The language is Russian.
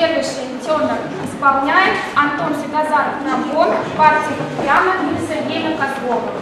Следующий тенор исполняет Антон Федозаров тромбон, партия фортепиано Сергея Козлова.